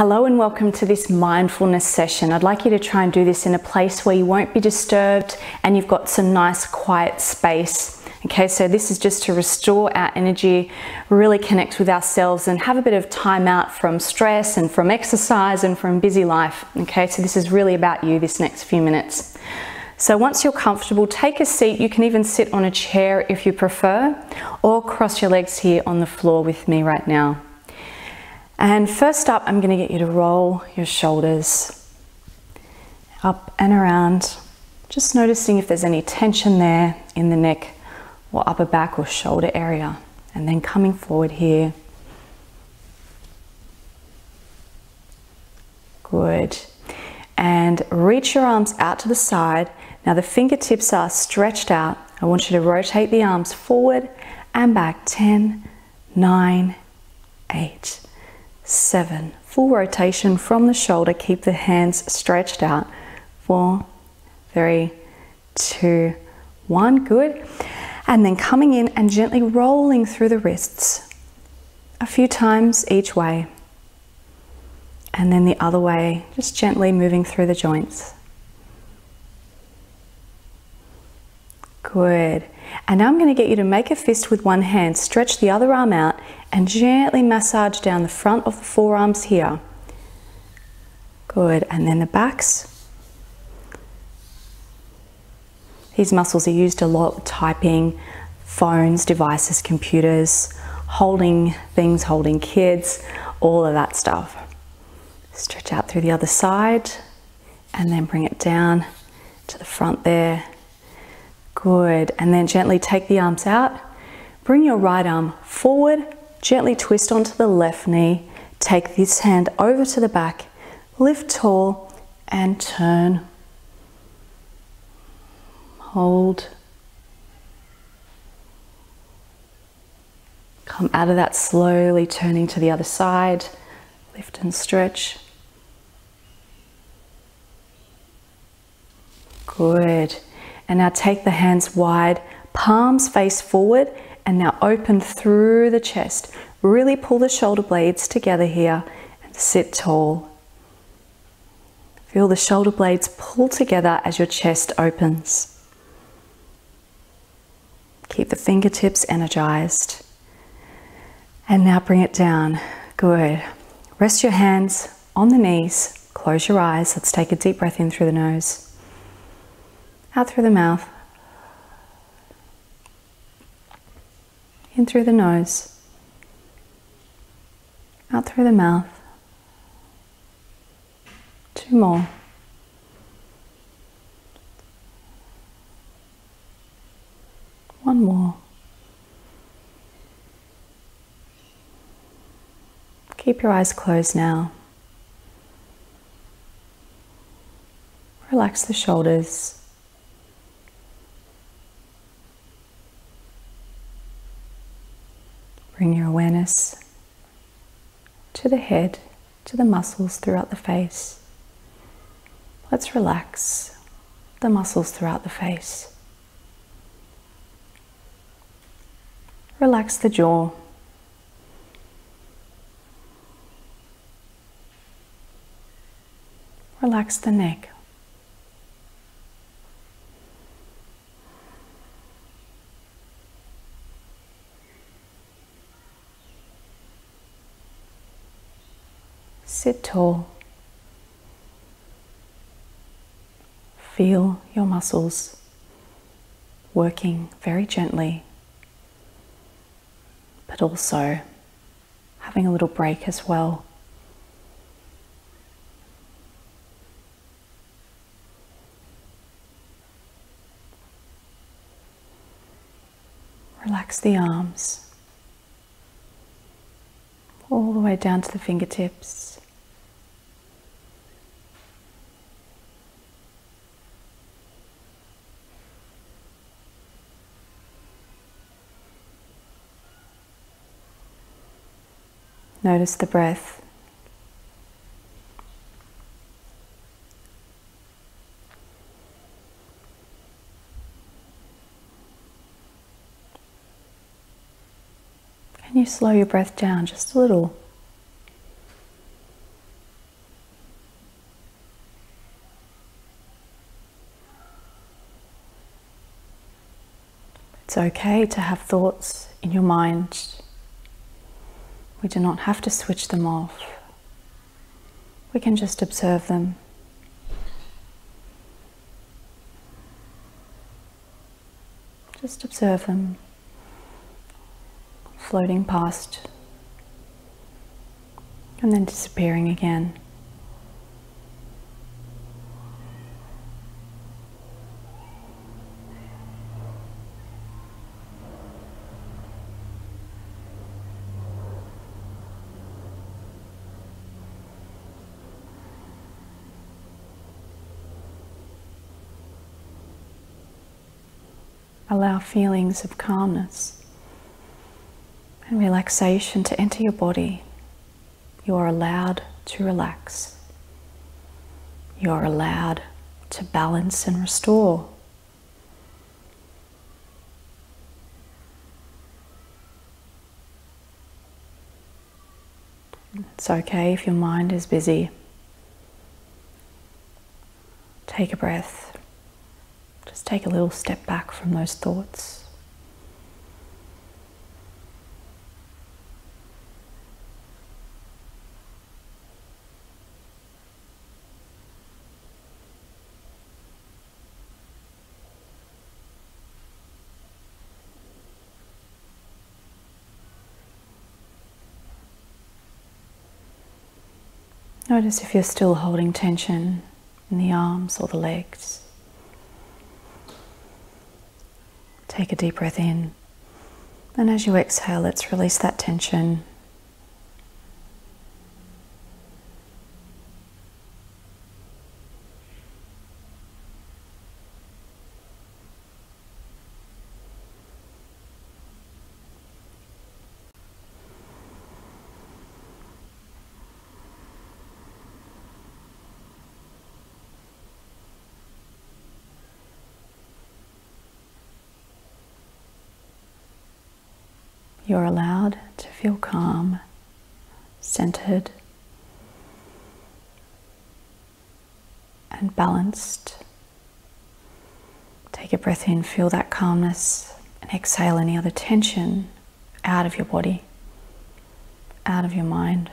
Hello and welcome to this mindfulness session. I'd like you to try and do this in a place where you won't be disturbed and you've got some nice quiet space. Okay, so this is just to restore our energy, really connect with ourselves and have a bit of time out from stress and from exercise and from busy life. Okay, so this is really about you this next few minutes. So once you're comfortable, take a seat. You can even sit on a chair if you prefer, or cross your legs here on the floor with me right now. And first up, I'm going to get you to roll your shoulders up and around, just noticing if there's any tension there in the neck or upper back or shoulder area. And then coming forward here. Good. And reach your arms out to the side. Now the fingertips are stretched out. I want you to rotate the arms forward and back. 10, 9, 8, seven. Full rotation from the shoulder. Keep the hands stretched out. Four, three, two, one. Good. And then coming in and gently rolling through the wrists a few times each way. And then the other way, just gently moving through the joints. Good. And now I'm going to get you to make a fist with one hand, stretch the other arm out, and gently massage down the front of the forearms here. Good. And then the backs. These muscles are used a lot typing, phones, devices, computers, holding things, holding kids, all of that stuff. Stretch out through the other side and then bring it down to the front there Good. And then gently take the arms out. Bring your right arm forward. Gently twist onto the left knee. Take this hand over to the back. Lift tall and turn. Hold. Come out of that slowly, turning to the other side. Lift and stretch. Good. And now take the hands wide, palms face forward, and now open through the chest. Really pull the shoulder blades together here and sit tall. Feel the shoulder blades pull together as your chest opens. Keep the fingertips energized. And now bring it down. Good. Rest your hands on the knees. Close your eyes. Let's take a deep breath in through the nose out through the mouth, in through the nose, out through the mouth. Two more. One more. Keep your eyes closed now. Relax the shoulders. Bring your awareness to the head, to the muscles throughout the face. Let's relax the muscles throughout the face. Relax the jaw. Relax the neck. Sit tall. Feel your muscles working very gently, but also having a little break as well. Relax the arms all the way down to the fingertips. Notice the breath. Can you slow your breath down just a little? It's okay to have thoughts in your mind we do not have to switch them off. We can just observe them. Just observe them floating past and then disappearing again. Allow feelings of calmness and relaxation to enter your body. You are allowed to relax. You are allowed to balance and restore. It's okay if your mind is busy. Take a breath. Just take a little step back from those thoughts. Notice if you're still holding tension in the arms or the legs. Take a deep breath in. And as you exhale, let's release that tension. You're allowed to feel calm, centered, and balanced. Take a breath in, feel that calmness, and exhale any other tension out of your body, out of your mind.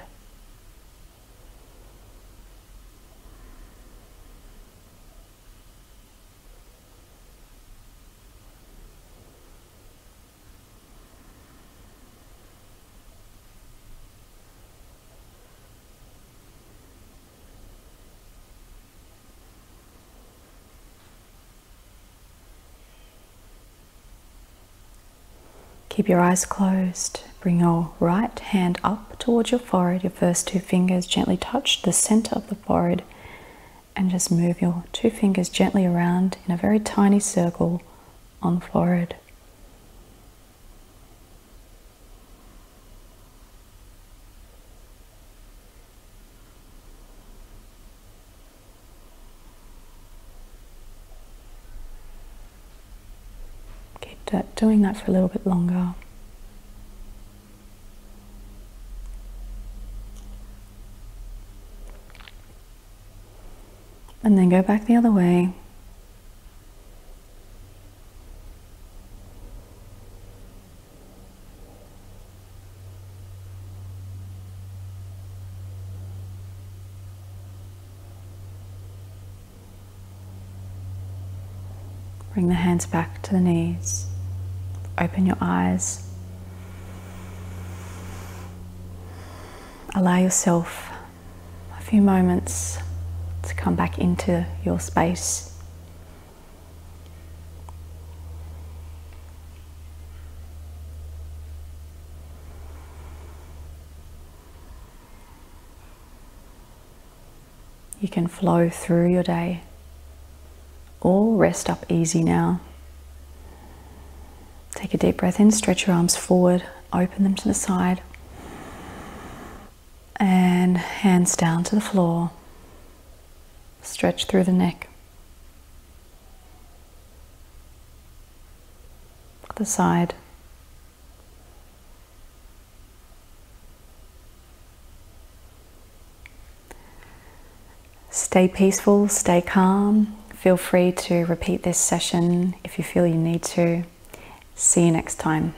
Keep your eyes closed. Bring your right hand up towards your forehead. Your first two fingers gently touch the center of the forehead and just move your two fingers gently around in a very tiny circle on the forehead. Doing that for a little bit longer. And then go back the other way. Bring the hands back to the knees. Open your eyes. Allow yourself a few moments to come back into your space. You can flow through your day or rest up easy now. Take a deep breath in, stretch your arms forward, open them to the side, and hands down to the floor. Stretch through the neck. The side. Stay peaceful, stay calm. Feel free to repeat this session if you feel you need to See you next time.